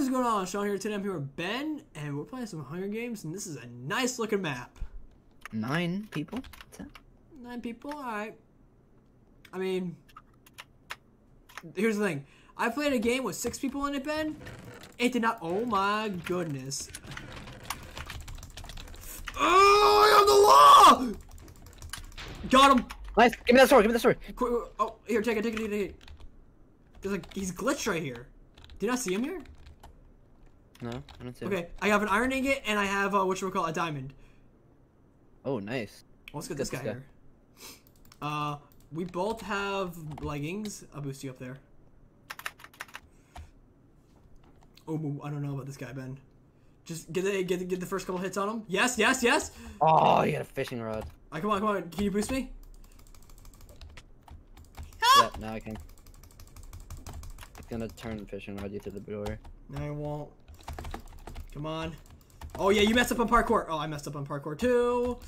Is going on? Sean here today. I'm here with Ben, and we're playing some Hunger Games, and this is a nice looking map. Nine people? Nine people, alright. I mean, here's the thing. I played a game with six people in it, Ben. It did not. Oh my goodness. Oh, I have the law! Got him! Nice. Give me that sword. Give me that sword. Qu- Oh, here, take it, take it, take it. There's like, he's glitched right here. Did not see him here? No, I don't see. Okay, I have an iron ingot, and I have, uh, what should we call a diamond. Oh, nice. Let's get this guy Get this here. Uh, we both have leggings. I'll boost you up there. Oh, I don't know about this guy, Ben. Just get the, get the, get the first couple hits on him. Yes, yes, yes. Oh, you got a fishing rod. Alright, come on, come on. Can you boost me? Yeah, now I can. It's gonna turn the fishing rod you through the door. No, I won't. Come on. Oh yeah, you messed up on parkour. Oh, I messed up on parkour too.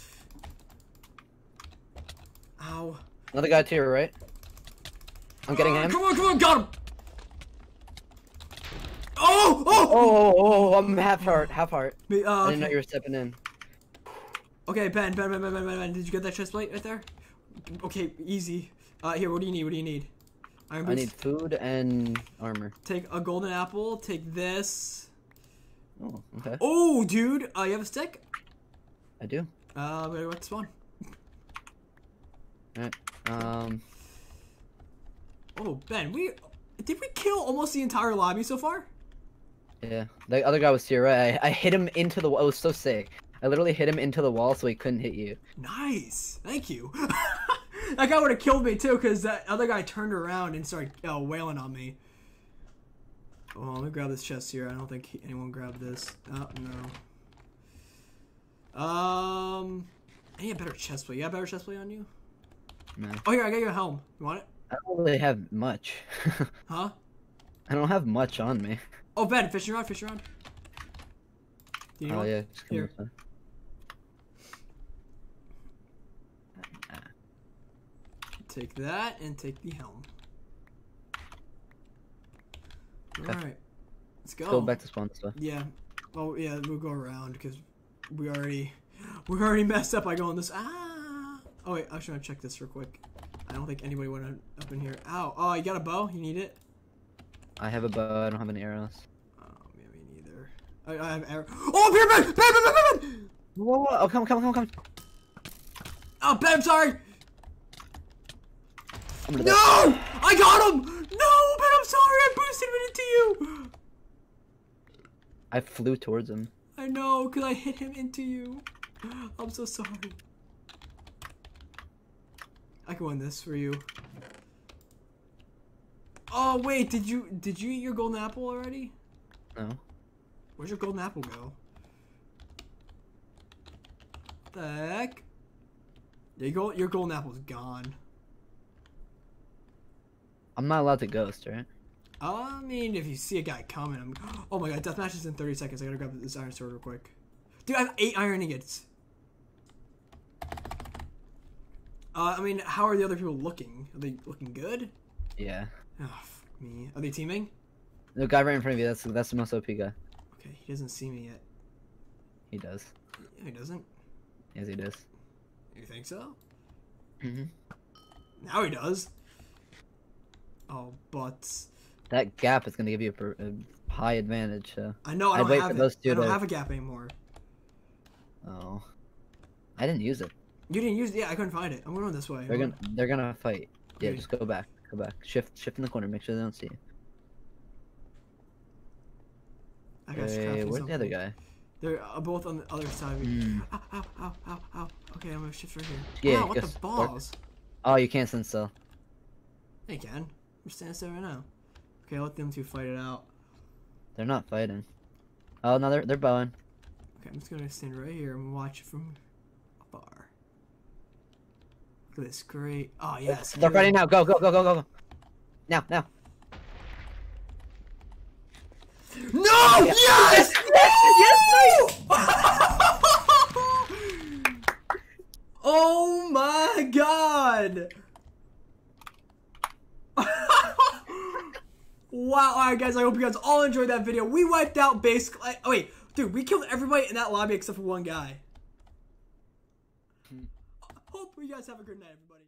Ow. Another guy to your right. I'm getting him. Come on, come on, got him. Oh, oh. Oh, oh, oh, I'm half heart, half heart. Me- uh, I didn't know you were stepping in. Okay, Ben, Ben, Ben, Ben, Ben, Ben, Ben, did you get that chest plate right there? Okay, easy. Uh, here, what do you need? What do you need? Iron I need food and armor. Take a golden apple. Take this. Oh, okay. Oh, dude, uh, you have a stick? I do. Uh, wait, what's one? Alright. Um, Oh, Ben, we did we kill almost the entire lobby so far? yeah. The other guy was to your right. I, I hit him into the wall. It was so sick. I literally hit him into the wall so he couldn't hit you. Nice, thank you. that guy would have killed me too, cause that other guy turned around and started uh, wailing on me. Oh, let me grab this chest here. I don't think anyone grabbed this. Oh no. Um, I need a better chest plate. You got a better chest plate on you? No. Oh, here I got you a helm. You want it? I don't really have much. Huh? I don't have much on me. Oh, Ben, fishing rod, fishing rod. Do you need Oh one? yeah, Here. Take that and take the helm. Okay. Alright. Let's go. Go back to spawn this way. Yeah. Oh yeah, we'll go around because we already we already messed up by going this. Ah. Oh wait, I should check this real quick. I don't think anybody went up in here. Ow. Oh, you got a bow? You need it? I have a bow. I don't have any arrows. Oh, yeah, me neither. I, I have arrow. Oh, Ben, Ben, Ben! Whoa, whoa, oh, come, come, come, come. Oh, Ben, I'm sorry. No! I got him! No, Ben, I'm sorry. I boosted him into you. I flew towards him. I know, because I hit him into you. I'm so sorry. I can win this for you. Oh wait, did you did you eat your golden apple already? No. Where's your golden apple go? What the heck? Your gold your golden apple's gone. I'm not allowed to ghost, right? I mean, if you see a guy coming, I'm. Oh my god, deathmatch is in 30 seconds. I gotta grab this iron sword real quick. Dude, I have eight iron ingots. Uh, I mean, how are the other people looking? Are they looking good? Yeah. Oh, fuck me. Are they teaming? The guy right in front of you, that's that's the most OP guy. Okay, he doesn't see me yet. He does. Yeah, he doesn't. Yes, he does. You think so? hmm Now he does. Oh, but That gap is gonna give you a, a high advantage. So. I know I I'd don't wait have for it. those two I don't to- have a gap anymore. Oh. I didn't use it. You didn't use. it. Yeah, I couldn't find it. I'm going this way. They're gonna they're gonna fight. Yeah, Okay. just go back. Go back. Shift shift in the corner. Make sure they don't see you. I got Hey, where's the other guy? They're uh, both on the other side. Of me. Hmm. Ow, ow, ow, ow, ow. Okay, I'm gonna shift right here. Yeah, Wow, what the just work. balls? Oh, you can't stand still. Hey, can. I'm standing still right now. Okay, let them two fight it out. They're not fighting. Oh no, they're they're bowing. Okay, I'm just gonna stand right here and watch it from afar. Look at this great. Oh yes. They're fighting now. Go go go go go go. Now now. No! Yes! Yes! oh my god! Wow, alright guys, I hope you guys all enjoyed that video. We wiped out basically oh wait, dude, we killed everybody in that lobby except for one guy. Hmm. Hope you guys have a good night, everybody.